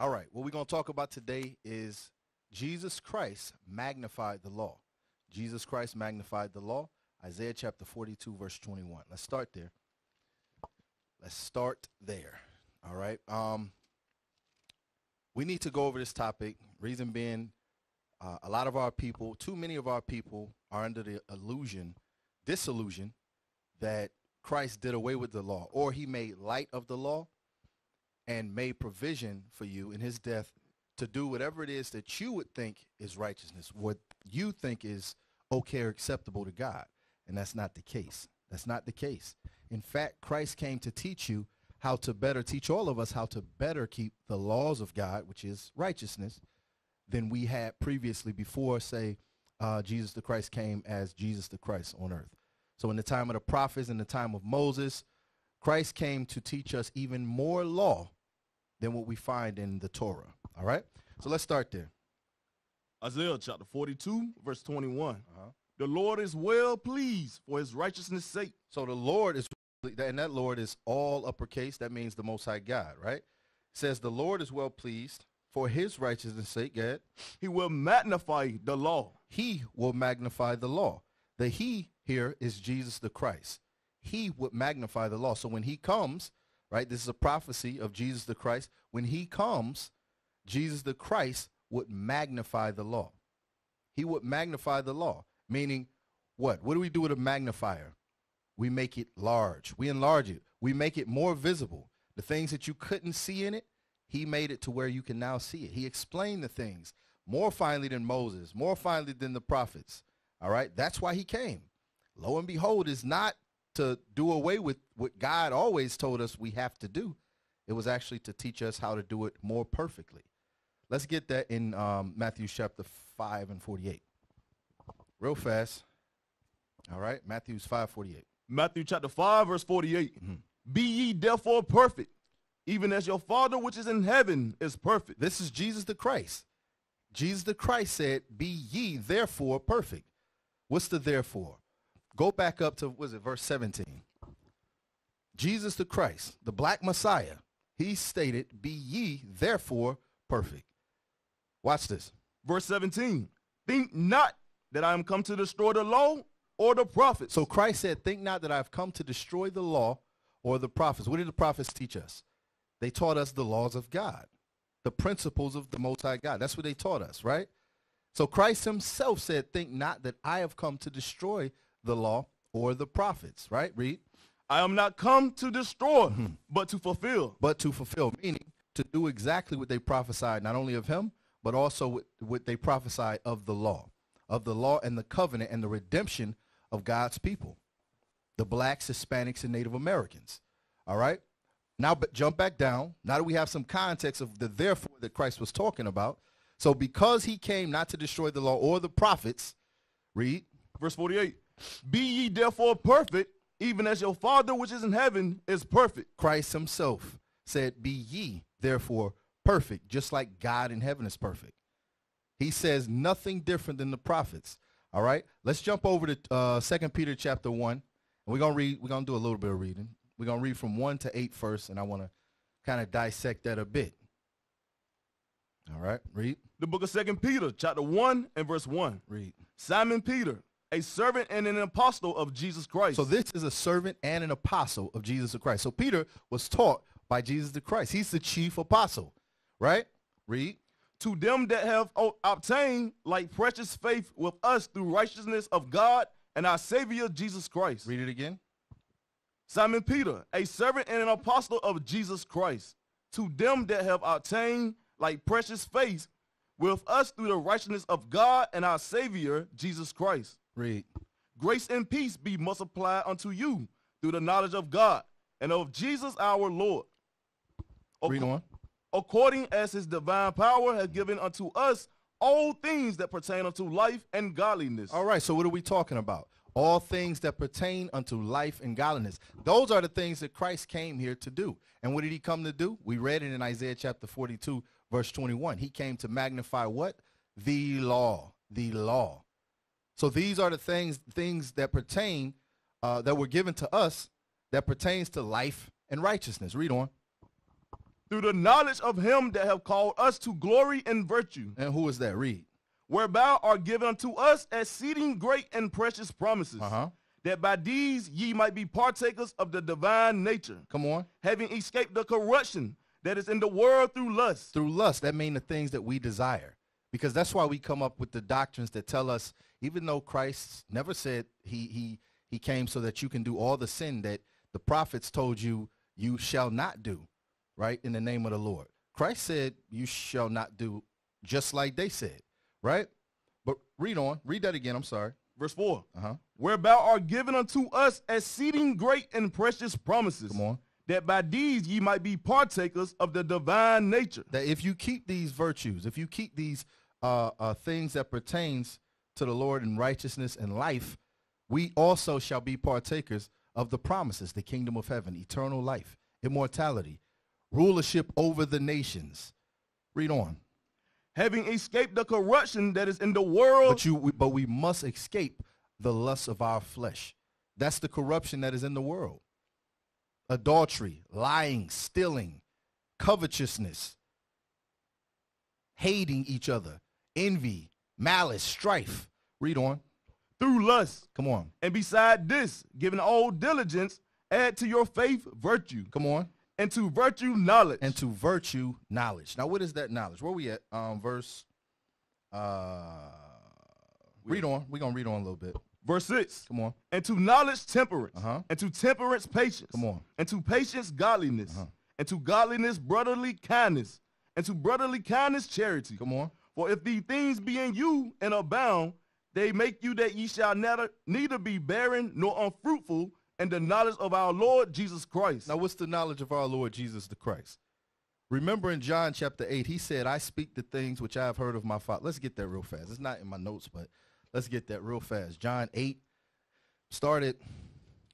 All right, what we're going to talk about today is Jesus Christ magnified the law. Jesus Christ magnified the law. Isaiah chapter 42, verse 21. Let's start there. Let's start there. All right. Um, we need to go over this topic. Reason being, uh, a lot of our people, too many of our people, are under the illusion, disillusion, that Christ did away with the law, or he made light of the law and made provision for you in his death to do whatever it is that you would think is righteousness, what you think is okay or acceptable to God. And that's not the case. That's not the case. In fact, Christ came to teach you how to better teach all of us how to better keep the laws of God, which is righteousness, than we had previously before, say, uh, Jesus the Christ came as Jesus the Christ on earth. So in the time of the prophets, in the time of Moses, Christ came to teach us even more law than what we find in the Torah. All right? So let's start there. Isaiah chapter 42, verse 21. Uh-huh. The Lord is well pleased for his righteousness' sake. So the Lord is, and that Lord is all uppercase. That means the Most High God, right? It says the Lord is well pleased for his righteousness' sake. God. He will magnify the law. He will magnify the law. The he here is Jesus the Christ. He would magnify the law. So when he comes, right, this is a prophecy of Jesus the Christ. When he comes, Jesus the Christ would magnify the law. He would magnify the law, meaning what? What do we do with a magnifier? We make it large. We enlarge it. We make it more visible. The things that you couldn't see in it, he made it to where you can now see it. He explained the things more finely than Moses, more finely than the prophets. All right? That's why he came. Lo and behold, is not to do away with what God always told us we have to do. It was actually to teach us how to do it more perfectly. Let's get that in um, Matthew chapter 5 and 48. Real fast. All right? Matthew's 5 48. Matthew chapter 5, verse 48. Mhm. Be ye therefore perfect, even as your Father which is in heaven is perfect. This is Jesus the Christ. Jesus the Christ said, Be ye therefore perfect. What's the therefore? Go back up to, was it verse 17? Jesus the Christ, the black Messiah, he stated, Be ye therefore perfect. Watch this. Verse 17. Think not that I am come to destroy the law or the prophets. So Christ said, Think not that I've come to destroy the law or the prophets. What did the prophets teach us? They taught us the laws of God, the principles of the Most High God. That's what they taught us, right? So Christ himself said, Think not that I have come to destroy the law or the prophets, right? Read. I am not come to destroy, Mm-hmm. but to fulfill. But to fulfill, meaning to do exactly what they prophesied, not only of him, but also what, what they prophesied of the law, of the law and the covenant and the redemption of God's people, the blacks, Hispanics, and Native Americans. All right? Now, but jump back down. Now that we have some context of the therefore that Christ was talking about. So, because he came not to destroy the law or the prophets, read, Verse 48. Be ye therefore perfect, even as your Father which is in heaven is perfect. Christ himself said, Be ye therefore perfect, just like God in heaven is perfect. He says nothing different than the prophets. All right. Let's jump over to uh, 2 Peter chapter 1. And we're going to read, we're going to do a little bit of reading. We're going to read from 1 to 8 first, and I want to kind of dissect that a bit. All right. Read. The book of Second Peter, chapter 1 and verse 1. Read. Simon Peter, a servant and an apostle of Jesus Christ. So this is a servant and an apostle of Jesus Christ. So Peter was taught by Jesus the Christ. He's the chief apostle, right? Read. to them that have obtained like precious faith with us through righteousness of God and our Savior Jesus Christ. Read it again. Simon Peter, a servant and an apostle of Jesus Christ, to them that have obtained like precious faith with us through the righteousness of God and our Savior Jesus Christ. Read. Grace and peace be multiplied unto you through the knowledge of God and of Jesus our Lord. Read on. according as his divine power has given unto us all things that pertain unto life and godliness. All right, so what are we talking about? All things that pertain unto life and godliness. Those are the things that Christ came here to do. And what did he come to do? We read it in Isaiah chapter 42, verse 21. He came to magnify what? The law. The law. So these are the things things that pertain uh, that were given to us that pertains to life and righteousness. Read on. through the knowledge of him that have called us to glory and virtue, And who is that? Read. whereby are given unto us exceeding great and precious promises, Uh-huh. that by these ye might be partakers of the divine nature, Come on. having escaped the corruption that is in the world through lust. Through lust, that means the things that we desire. Because that's why we come up with the doctrines that tell us, even though Christ never said he he he came so that you can do all the sin that the prophets told you you shall not do, right? In the name of the Lord. Christ said you shall not do just like they said, right? But read on. Read that again. I'm sorry. Verse 4 Uh-huh. whereby are given unto us exceeding great and precious promises, Come on. that by these ye might be partakers of the divine nature. that if you keep these virtues, if you keep these uh, uh, things that pertains to the Lord in righteousness and life, we also shall be partakers of the promises, the kingdom of heaven, eternal life, immortality, rulership over the nations. Read on. Having escaped the corruption that is in the world But you, we, but we must escape the lusts of our flesh. That's the corruption that is in the world. Adultery, lying, stealing, covetousness, hating each other, envy, malice, strife. Read on. through lust. Come on. And beside this, giving all diligence, add to your faith virtue, Come on. and to virtue knowledge, And to virtue knowledge. Now, what is that knowledge? Where we at? Um, verse. Uh, read on. We're gonna read on a little bit. verse 6. Come on. And to knowledge temperance, Uh-huh. and to temperance patience, Come on. and to patience godliness, Uh-huh. and to godliness brotherly kindness, and to brotherly kindness charity. Come on. For if these things be in you and abound, they make you that ye shall neither, neither be barren nor unfruitful in the knowledge of our Lord Jesus Christ. Now, what's the knowledge of our Lord Jesus the Christ? Remember in John chapter 8, he said, I speak the things which I have heard of my Father. Let's get that real fast. It's not in my notes, but let's get that real fast. John 8, started,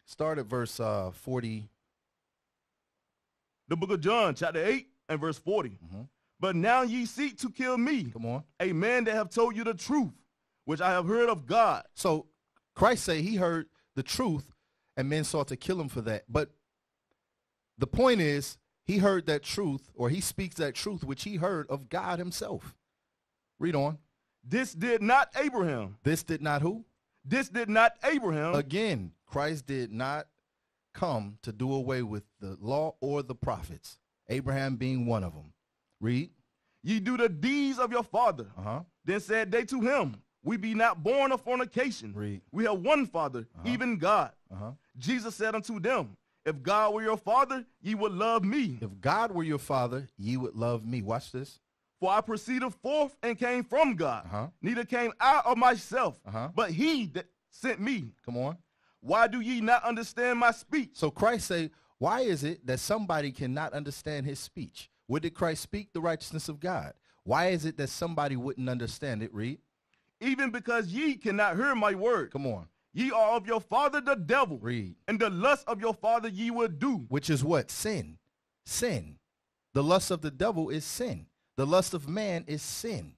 started verse uh, 40. the book of John, chapter 8 and verse 40. Mhm. But now ye seek to kill me, Come on. a man that have told you the truth, which I have heard of God. So Christ say he heard the truth and men sought to kill him for that. But the point is, he heard that truth or he speaks that truth which he heard of God himself. Read on. This did not Abraham. This did not who? This did not Abraham. Again, Christ did not come to do away with the law or the prophets, Abraham being one of them. Read. Ye do the deeds of your father. Uh-huh. Then said they to him, We be not born of fornication. Read. We have one Father, even God. Uh-huh. Jesus said unto them, If God were your Father, ye would love me. If God were your father, ye would love me. Watch this. For I proceeded forth and came from God. Uh-huh. Neither came I of myself, Uh-huh. but he that sent me. Come on. Why do ye not understand my speech? So Christ say, why is it that somebody cannot understand his speech? What did Christ speak? The righteousness of God. Why is it that somebody wouldn't understand it? Read. Even because ye cannot hear my word. Come on. Ye are of your father the devil, Read. and the lust of your father ye will do. Which is what? Sin. Sin. The lust of the devil is sin. The lust of man is sin.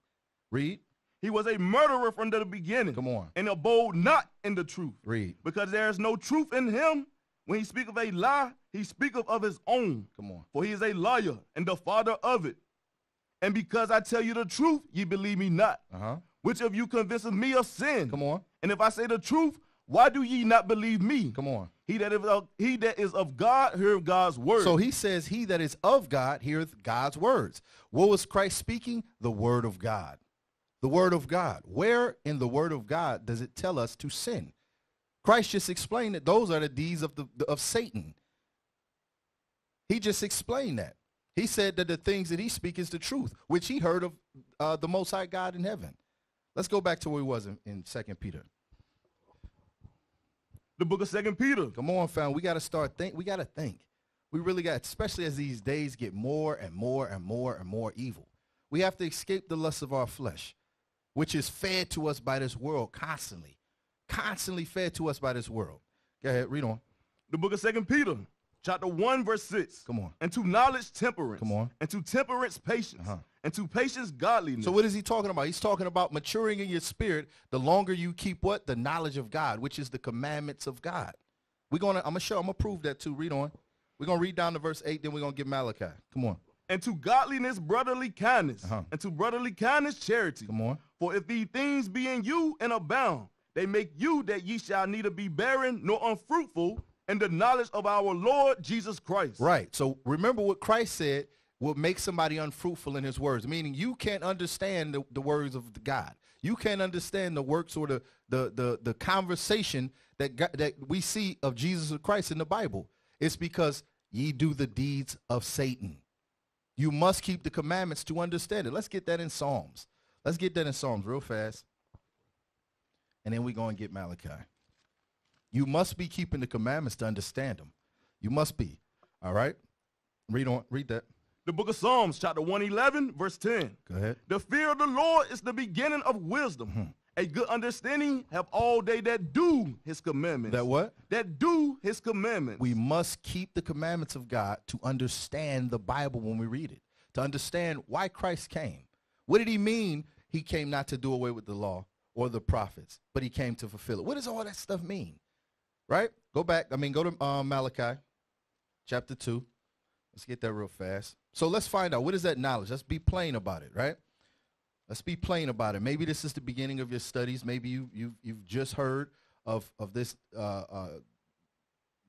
Read. He was a murderer from the beginning, Come on. and abode not in the truth, Read. because there is no truth in him. When he speak of a lie, he speaketh of his own, Come on. for he is a liar and the father of it. And because I tell you the truth, ye believe me not. Uh-huh. Which of you convinces me of sin? Come on. And if I say the truth, why do ye not believe me? Come on. He that is of, he that is of God hear God's word. So he says, He that is of God heareth God's words. What was Christ speaking? The word of God. The word of God. Where in the word of God does it tell us to sin? Christ just explained that those are the deeds of the of Satan. He just explained that. He said that the things that he speaks is the truth, which he heard of uh, the Most High God in heaven. Let's go back to where he was in, in 2 Peter. the book of Second Peter. Come on, fam. We got to start think. We got to think. We really got, especially as these days get more and more and more and more evil. We have to escape the lust of our flesh, which is fed to us by this world constantly, constantly fed to us by this world. Go ahead, read on. The book of Second Peter, chapter 1, verse 6. Come on. And to knowledge temperance. Come on. And to temperance patience. Uh-huh. And to patience godliness. So what is he talking about? He's talking about maturing in your spirit the longer you keep what? The knowledge of God, which is the commandments of God. We're gonna I'm gonna show, I'm gonna prove that too. Read on. We're gonna read down to verse 8, then we're gonna get Malachi. Come on. and to godliness brotherly kindness, Uh-huh. and to brotherly kindness charity. Come on. For if these things be in you and abound, they make you that ye shall neither be barren nor unfruitful in the knowledge of our Lord Jesus Christ. Right. So remember what Christ said will make somebody unfruitful in his words, meaning you can't understand the, the words of God. You can't understand the works or the the the, the conversation that God, that we see of Jesus Christ in the Bible. It's because ye do the deeds of Satan. You must keep the commandments to understand it. Let's get that in Psalms. Let's get that in Psalms real fast. And then we're going to get Malachi. You must be keeping the commandments to understand them. You must be. All right? Read on. Read that. The book of Psalms, chapter 111, verse 10. Go ahead. The fear of the Lord is the beginning of wisdom. Hmm. A good understanding have all they that do his commandments. That what? That do his commandments. We must keep the commandments of God to understand the Bible when we read it, to understand why Christ came. What did he mean? He came not to do away with the law or the prophets, but he came to fulfill it. What does all that stuff mean? Right? Go back. I mean, go to um, Malachi chapter 2. Let's get that real fast. So let's find out what is that knowledge? Let's be plain about it, right? Let's be plain about it. Maybe this is the beginning of your studies. Maybe you you you've just heard of of this. Uh, uh,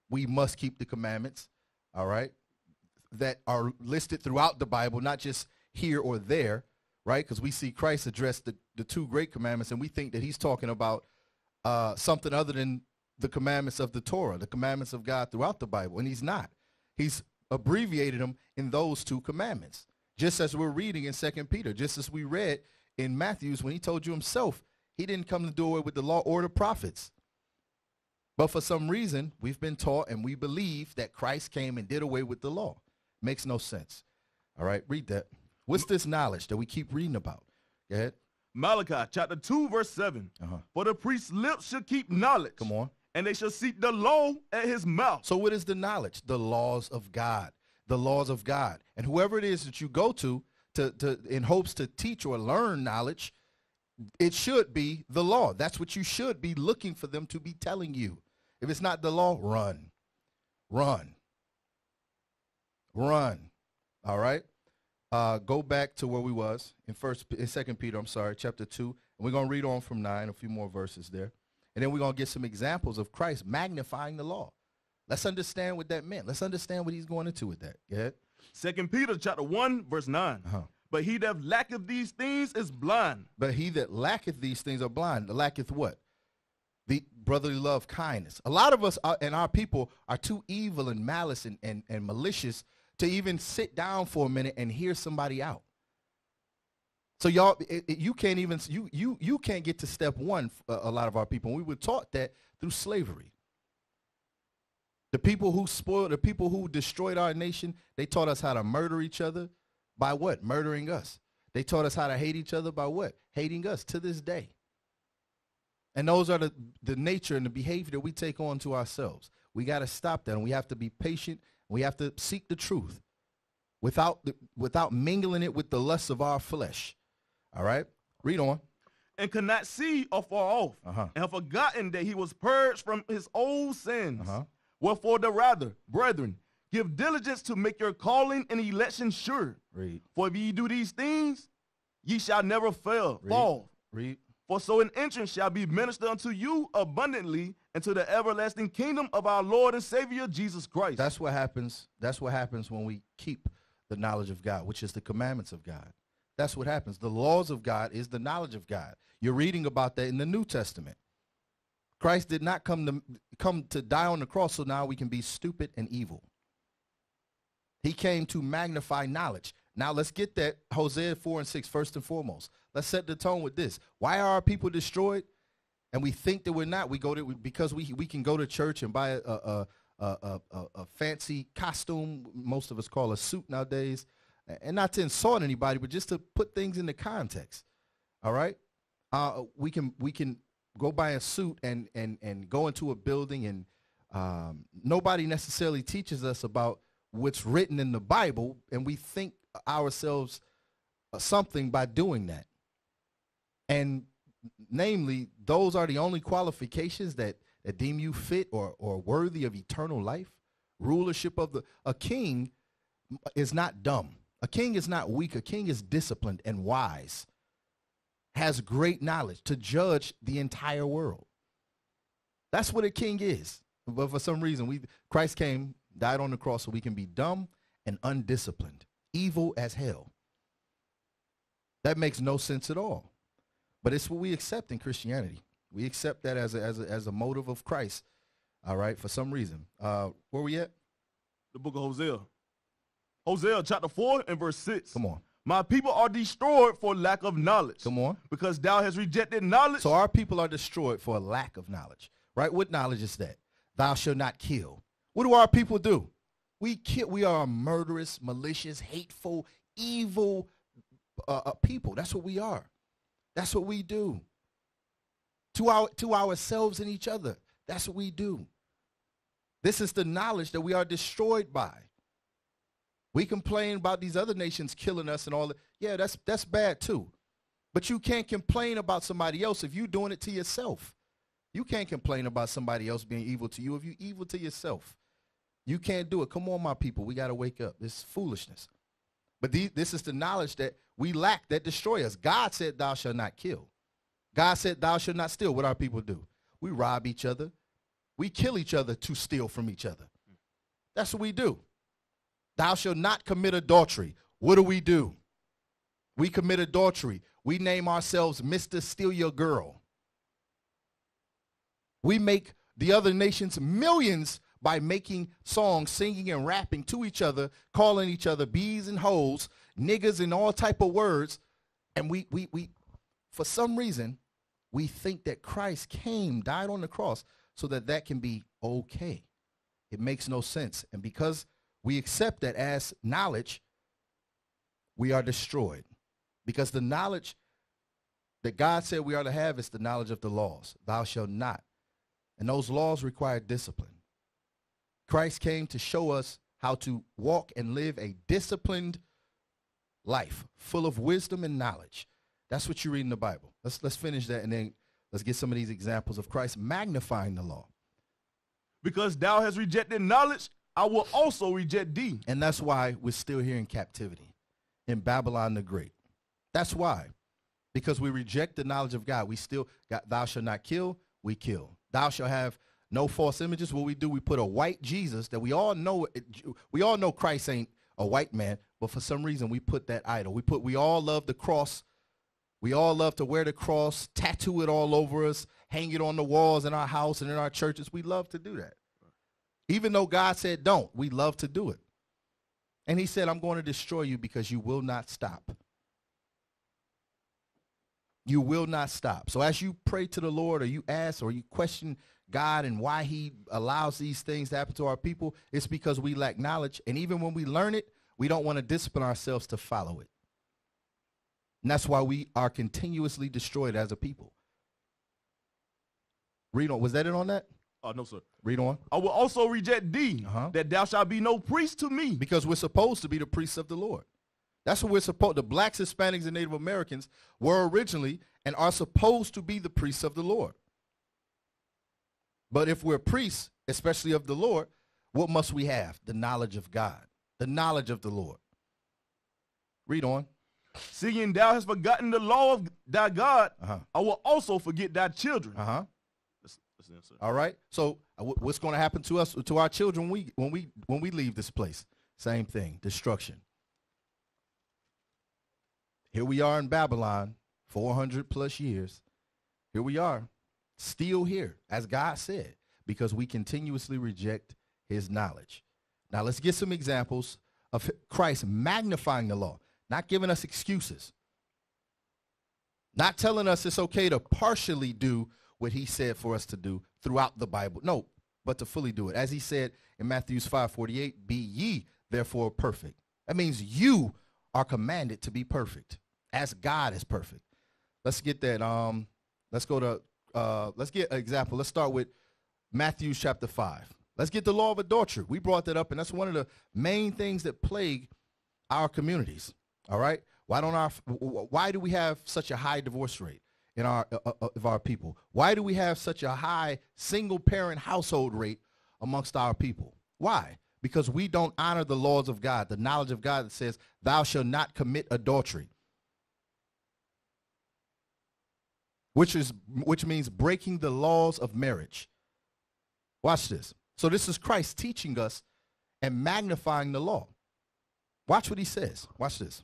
we must keep the commandments. All right, that are listed throughout the Bible, not just here or there, right? Because we see Christ address the the two great commandments, and we think that he's talking about uh, something other than the commandments of the Torah, the commandments of God throughout the Bible, and he's not. He's abbreviated them in those two commandments. Just as we're reading in second peter just as we read in matthew's when he told you himself he didn't come to do away with the law or the prophets. But for some reason we've been taught and we believe that christ came and did away with the law. Makes no sense. All right read that what's this knowledge that we keep reading about go ahead Malachi chapter 2, verse 7. Uh-huh. For the priest's lips shall keep knowledge. come on And they shall seek the law at his mouth. So what is the knowledge? The laws of God. The laws of God. And whoever it is that you go to to, to in hopes to teach or learn knowledge, it should be the law. That's what you should be looking for them to be telling you. If it's not the law, run. Run. Run. All right? Uh, go back to where we was in first in second Peter, I'm sorry, chapter two. And we're gonna read on from nine, a few more verses there. And then we're going to get some examples of Christ magnifying the law. Let's understand what that meant. Let's understand what he's going into with that. Go ahead. Second Peter chapter 1, verse 9. Uh-huh. But he that lacketh these things is blind. But he that lacketh these things are blind. The lacketh what? The brotherly love, kindness. A lot of us are, and our people are too evil and malice and, and, and malicious to even sit down for a minute and hear somebody out. So y'all, it, it- you can't even you you you can't get to step one. uh, A lot of our people, we were taught that through slavery. The people who spoiled, the people who destroyed our nation, they taught us how to murder each other by what? Murdering us. They taught us how to hate each other by what? Hating us to this day. And those are the, the nature and the behavior that we take on to ourselves. We got to stop that and we have to be patient. We have to seek the truth without, the, without mingling it with the lusts of our flesh. All right? Read on. and could not see afar off, Uh-huh. and have forgotten that he was purged from his old sins. Uh-huh. Wherefore the rather, brethren, give diligence to make your calling and election sure. Read. For if ye do these things, ye shall never fail, Read. fall. Read. For so an entrance shall be ministered unto you abundantly into the everlasting kingdom of our Lord and Savior Jesus Christ. That's what happens. That's what happens when we keep the knowledge of God, which is the commandments of God. That's what happens. The laws of God is the knowledge of God. You're reading about that in the New Testament. Christ did not come to come to die on the cross so now we can be stupid and evil. He came to magnify knowledge. Now let's get that Hosea 4 and 6 first and foremost. Let's set the tone with this. Why are our people destroyed? And we think that we're not. We go to because we we can go to church and buy a a, a, a, a, fancy costume. Most of us call a suit nowadays. And not to insult anybody, but just to put things into context. All right, uh, we can we can go buy a suit and and and go into a building and um, nobody necessarily teaches us about what's written in the Bible, and we think ourselves something by doing that. And namely, those are the only qualifications that, that deem you fit or, or worthy of eternal life. Rulership of the a king is not dumb. A king is not weak. A king is disciplined and wise, has great knowledge to judge the entire world. That's what a king is. But for some reason, we Christ came, died on the cross so we can be dumb and undisciplined, evil as hell. That makes no sense at all. But it's what we accept in Christianity. We accept that as a, as a, as a motive of Christ. All right, for some reason. Uh, where we at? The book of Hosea. Hosea chapter 4 and verse 6. Come on. My people are destroyed for lack of knowledge. Come on. Because thou hast rejected knowledge. So our people are destroyed for a lack of knowledge. Right? What knowledge is that? Thou shalt not kill. What do our people do? We kill. We are murderous, malicious, hateful, evil uh, uh, people. That's what we are. That's what we do. To our to ourselves and each other. That's what we do. This is the knowledge that we are destroyed by. We complain about these other nations killing us and all that. Yeah, that's that's bad too. But you can't complain about somebody else if you're doing it to yourself. You can't complain about somebody else being evil to you if you're evil to yourself. You can't do it. Come on, my people. We got to wake up. This is foolishness. But this is the knowledge that we lack that destroy us. God said, Thou shalt not kill. God said, Thou shalt not steal. What our people do? We rob each other. We kill each other to steal from each other. That's what we do. Thou shalt not commit adultery. What do we do? We commit adultery. We name ourselves Mr. Steal Your Girl. We make the other nations millions by making songs, singing and rapping to each other, calling each other bees and hoes, niggas and all type of words. And we, we, we, for some reason, we think that Christ came, died on the cross, so that that can be okay. It makes no sense. And because we accept that as knowledge, we are destroyed. Because the knowledge that God said we are to have is the knowledge of the laws. Thou shalt not. And those laws require discipline. Christ came to show us how to walk and live a disciplined life full of wisdom and knowledge. That's what you read in the Bible. Let's let's finish that and then let's get some of these examples of Christ magnifying the law. Because thou hast rejected knowledge, I will also reject thee. And that's why we're still here in captivity in Babylon the Great. That's why. Because we reject the knowledge of God. We still got thou shalt not kill, we kill. Thou shalt have no false images. What we do, we put a white Jesus that we all know. We all know Christ ain't a white man, but for some reason we put that idol. We put. We all love the cross. We all love to wear the cross, tattoo it all over us, hang it on the walls in our house and in our churches. We love to do that. Even though God said don't, we love to do it. And he said, I'm going to destroy you because you will not stop. You will not stop. So as you pray to the Lord or you ask or you question God and why he allows these things to happen to our people, it's because we lack knowledge. And even when we learn it, we don't want to discipline ourselves to follow it. And that's why we are continuously destroyed as a people. Read on. Was that it on that? Oh, no, sir. Read on. I will also reject thee, Uh-huh. that thou shalt be no priest to me. Because we're supposed to be the priests of the Lord. That's what we're supposed the blacks, Hispanics, and Native Americans were originally and are supposed to be the priests of the Lord. But if we're priests, especially of the Lord, what must we have? The knowledge of God, the knowledge of the Lord. Read on. Seeing thou hast forgotten the law of thy God, Uh-huh. I will also forget thy children. Uh-huh. That's, that's answer. All right. So uh, what's going to happen to us, to our children, when we when we when we leave this place? Same thing, destruction. Here we are in Babylon, 400 plus years. Here we are, still here, as God said, because we continuously reject his knowledge. Now let's get some examples of Christ magnifying the law, not giving us excuses, not telling us it's okay to partially do what he said for us to do throughout the Bible. No, but to fully do it. As he said in Matthew's 5:48, be ye therefore perfect. That means you are commanded to be perfect as God is perfect. Let's get that um let's go to uh let's get an example. Let's start with Matthew chapter 5. Let's get the law of adultery. We brought that up and that's one of the main things that plague our communities. All right? Why don't our why do we have such a high divorce rate in our uh, uh, of our people? Why do we have such a high single parent household rate amongst our people? Why? because we don't honor the laws of God, the knowledge of God that says, Thou shalt not commit adultery. Which is which means breaking the laws of marriage. Watch this. So this is Christ teaching us and magnifying the law. Watch what he says. Watch this.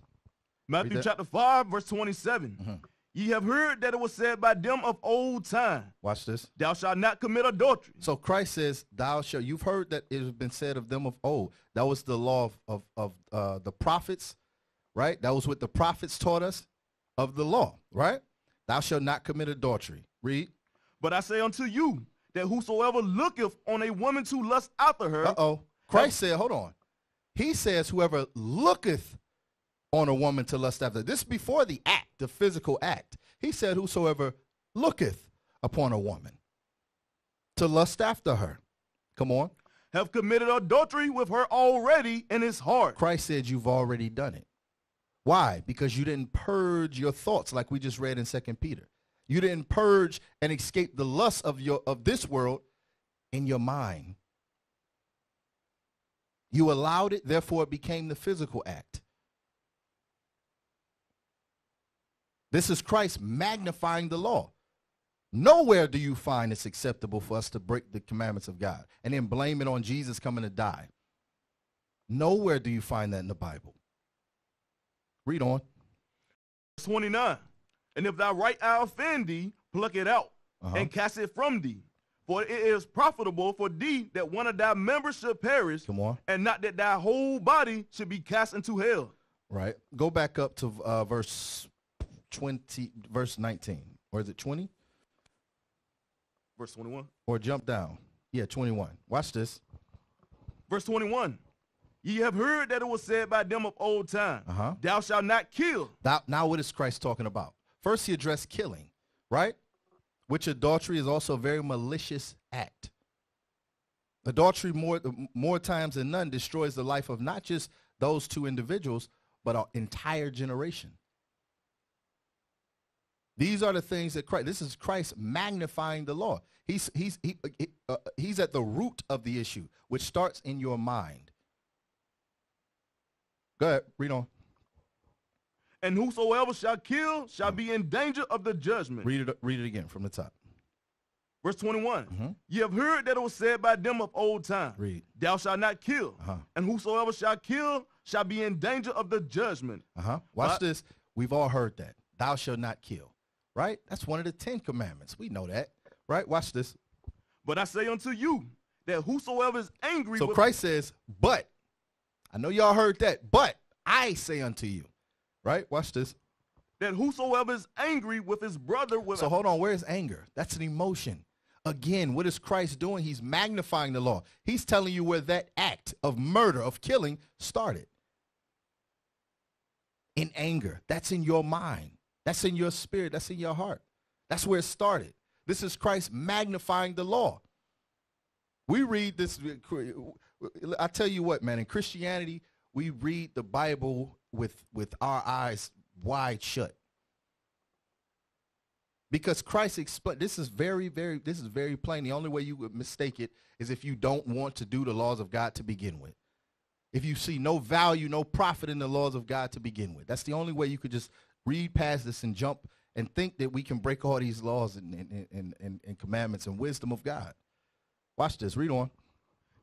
Matthew chapter 5, verse 27. Mhm. Ye have heard that it was said by them of old time, Watch this. Thou shalt not commit adultery. So Christ says, "Thou shalt." You've heard that it has been said of them of old. That was the law of of, of uh, the prophets, right? That was what the prophets taught us of the law, right? Thou shalt not commit adultery. Read. But I say unto you that whosoever looketh on a woman to lust after her, Uh oh. Christ said, "Hold on." He says, "Whoever looketh on a woman to lust after." This is before the act, the physical act. He said, "Whosoever looketh upon a woman to lust after her." Come on. have committed adultery with her already in his heart. Christ said you've already done it. Why? Because you didn't purge your thoughts like we just read in Second Peter. You didn't purge and escape the lust of your of this world in your mind. You allowed it, therefore it became the physical act. This is Christ magnifying the law. Nowhere do you find it's acceptable for us to break the commandments of God and then blame it on Jesus coming to die. Nowhere do you find that in the Bible. Read on. 29. And if thy right eye offend thee, pluck it out Uh-huh. and cast it from thee. For it is profitable for thee that one of thy members should perish, Come on. and not that thy whole body should be cast into hell. Right. Go back up to uh, verse 20, verse 19. Or is it 20? Verse 21. Or jump down. Yeah, 21. Watch this. Verse 21. Ye have heard that it was said by them of old time, Uh-huh. Thou shalt not kill. Now, now what is Christ talking about? First, he addressed killing, right? Which adultery is also a very malicious act. Adultery, more, more times than none, destroys the life of not just those two individuals, but an entire generation. These are the things that Christ, this is Christ magnifying the law. He's, he's, he, he- uh, he's at the root of the issue, which starts in your mind. Go ahead, read on. And whosoever shall kill shall be in danger of the judgment. Read it, read it again from the top. Verse 21. Mhm. Ye have heard that it was said by them of old time, Read. Thou shalt not kill. Uh-huh. And whosoever shall kill shall be in danger of the judgment. Uh-huh. Watch What? this. We've all heard that. Thou shalt not kill. Right? That's one of the Ten Commandments. We know that. Right? Watch this. But I say unto you that whosoever is angry So Christ says, but I know y'all heard that, but I say unto you. Right? Watch this. that whosoever is angry with his brother with So hold on. Where's anger? That's an emotion. Again, what is Christ doing? He's magnifying the law. He's telling you where that act of murder, of killing, started. In anger. That's in your mind. That's in your spirit. That's in your heart. That's where it started. This is Christ magnifying the law. We read this. I tell you what, man, in Christianity, we read the Bible with, with our eyes wide shut because Christ explained this is very, very, this is very plain. The only way you would mistake it is if you don't want to do the laws of God to begin with. If you see no value, no profit in the laws of God to begin with, that's the only way you could just read past this and jump and think that we can break all these laws and, and, and, and, and commandments and wisdom of God. Watch this. Read on.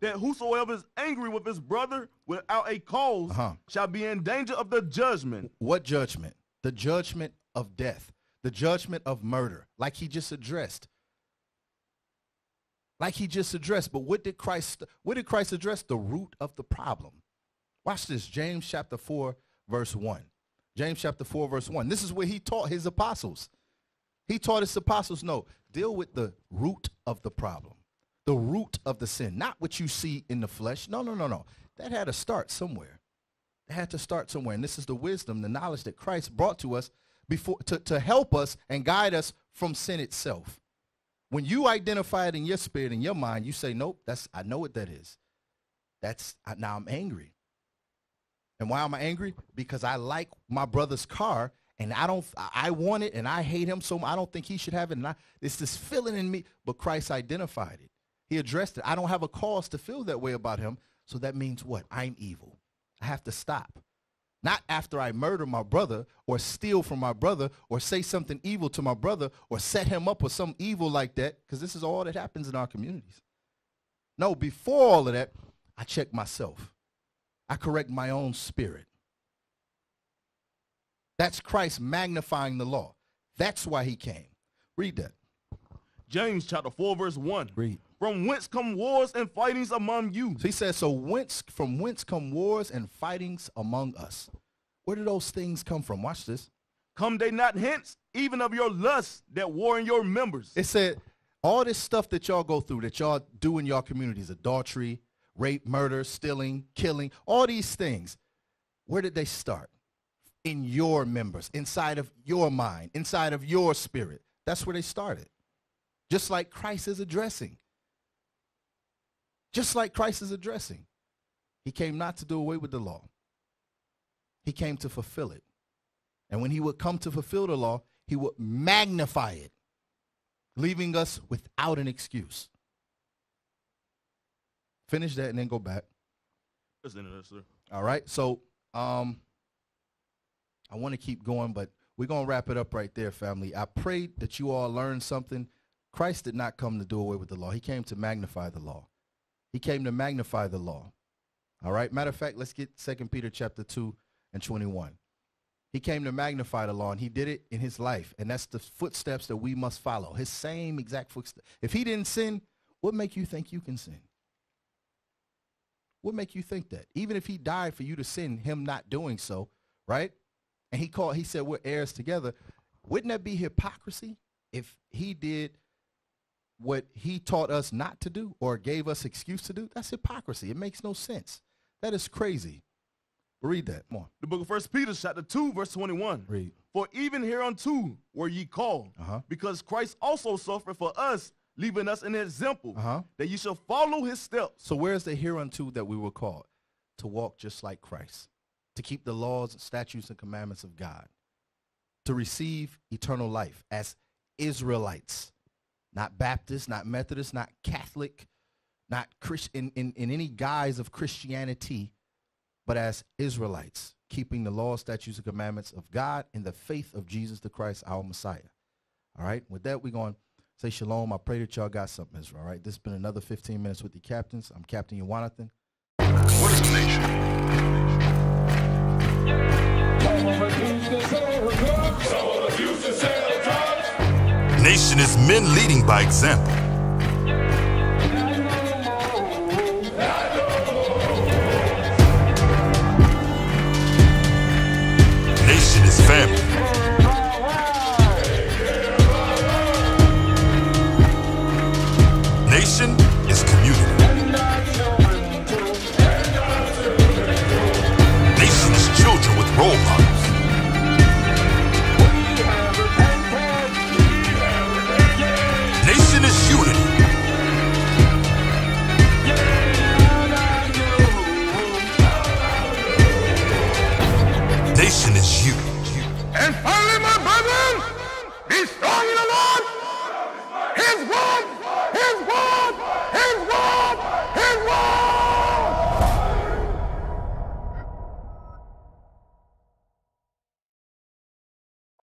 That whosoever is angry with his brother without a cause Uh-huh. shall be in danger of the judgment. What judgment? The judgment of death, the judgment of murder, like he just addressed. Like he just addressed. But what did Christ what did Christ address? The root of the problem. Watch this. James chapter 4, verse 1. James chapter 4, verse 1. This is where he taught his apostles. He taught his apostles, no, deal with the root of the problem, the root of the sin, not what you see in the flesh. No, no, no, no. That had to start somewhere. It had to start somewhere. And this is the wisdom, the knowledge that Christ brought to us before to, to help us and guide us from sin itself. When you identify it in your spirit, in your mind, you say, Nope, that's I know what that is. That's I, now I'm angry. And why am I angry? Because I like my brother's car and I don't I want it and I hate him so. I don't think he should have it. And I, it's this feeling in me. But Christ identified it. He addressed it. I don't have a cause to feel that way about him. So that means what? I'm evil. I have to stop. Not after I murder my brother or steal from my brother or say something evil to my brother or set him up with some evil like that, because this is all that happens in our communities. No, before all of that, I check myself. I correct my own spirit. That's Christ magnifying the law. That's why he came. Read that. James chapter 4, verse 1. Read. From whence come wars and fightings among you? So he says, so whence from whence come wars and fightings among us? Where do those things come from? Watch this. Come they not hence, even of your lusts that war in your members? It said, all this stuff that y'all go through, that y'all do in your communities, adultery, rape, murder, stealing, killing, all these things, where did they start? In your members, inside of your mind, inside of your spirit. That's where they started. Just like Christ is addressing. Just like Christ is addressing. He came not to do away with the law. He came to fulfill it. And when he would come to fulfill the law, he would magnify it, leaving us without an excuse. Finish that and then go back. Listen to this, sir. All right. So um I want to keep going, but we're gonna wrap it up right there, family. I pray that you all learned something. Christ did not come to do away with the law. He came to magnify the law. He came to magnify the law. All right. Matter of fact, let's get Second Peter chapter 2 and 21. He came to magnify the law, and he did it in his life. And that's the footsteps that we must follow. His same exact footsteps. If he didn't sin, what make you think you can sin? What make you think that? Even if he died for you to sin, him not doing so, right? And he called, he said, we're heirs together. Wouldn't that be hypocrisy if he did what he taught us not to do or gave us excuse to do? That's hypocrisy. It makes no sense. That is crazy. Read that. On. The book of First Peter, chapter 2, verse 21. Read. For even hereunto were ye called, Uh-huh. because Christ also suffered for us, leaving us an example, Uh-huh. that ye shall follow his steps. So where's the hereunto that we were called? To walk just like Christ, to keep the laws, statutes, and commandments of God, to receive eternal life as Israelites, not Baptist, not Methodist, not Catholic, not Christ in, in, in any guise of Christianity, but as Israelites, keeping the laws, statutes, and commandments of God in the faith of Jesus the Christ, our Messiah. All right. With that, we're going to say shalom. I pray that y'all got something, Israel. All right. This has been another 15 minutes with the captains. I'm Captain Yawanathan. What is the nation? Nation is men leading by example.